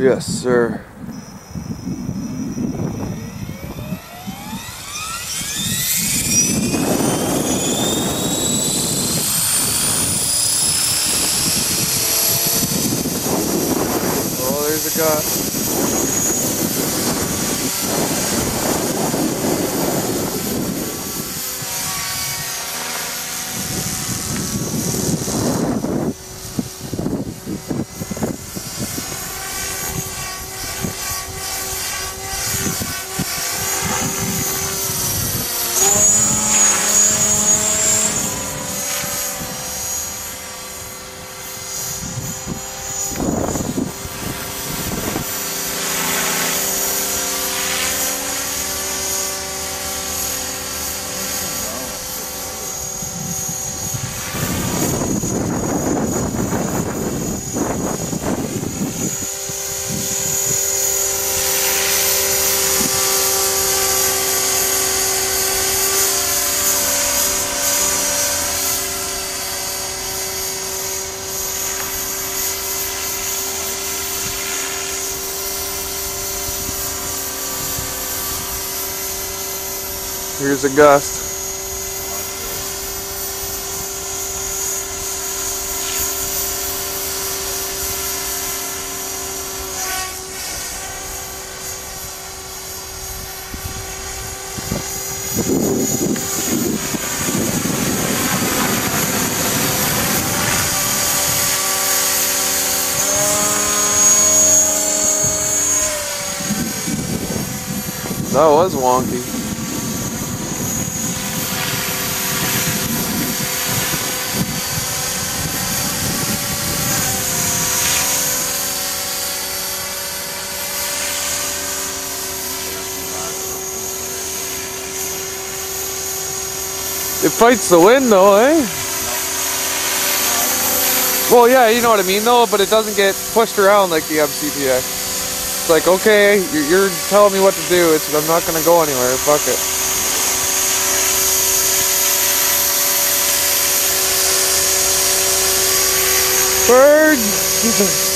Yes, sir. Oh, there's a guy. Here's a gust. That was wonky. It fights the wind though, eh? Well, yeah, you know what I mean though, but it doesn't get pushed around like the MCPX. It's like, okay, you're, telling me what to do. It's I'm not gonna go anywhere. Fuck it. Bird.